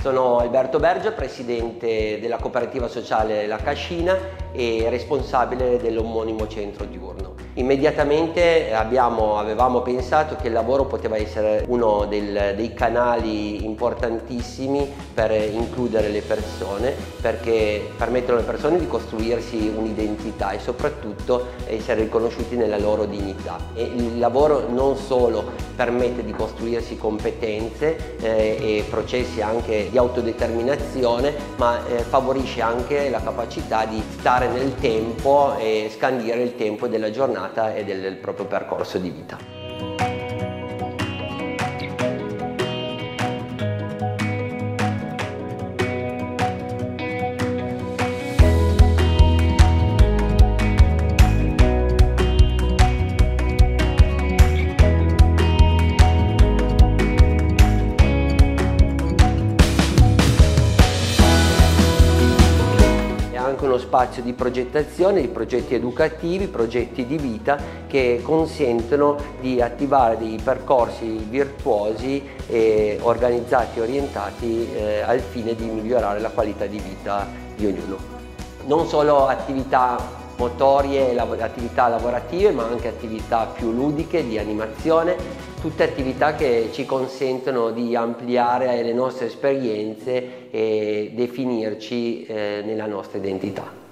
Sono Alberto Bergia, presidente della cooperativa sociale La Cascina e responsabile dell'omonimo centro diurno. Immediatamente abbiamo, avevamo pensato che il lavoro poteva essere uno del, dei canali importantissimi per includere le persone, perché permettono alle persone di costruirsi un'identità e soprattutto essere riconosciuti nella loro dignità. E il lavoro non solo permette di costruirsi competenze eh, e processi anche di autodeterminazione, ma eh, favorisce anche la capacità di stare nel tempo e scandire il tempo della giornata e del proprio percorso di vita. Anche uno spazio di progettazione, di progetti educativi, progetti di vita che consentono di attivare dei percorsi virtuosi e organizzati e orientati eh, al fine di migliorare la qualità di vita di ognuno. Non solo attività motorie, attività lavorative ma anche attività più ludiche di animazione, tutte attività che ci consentono di ampliare le nostre esperienze e definirci eh, nella nostra identità.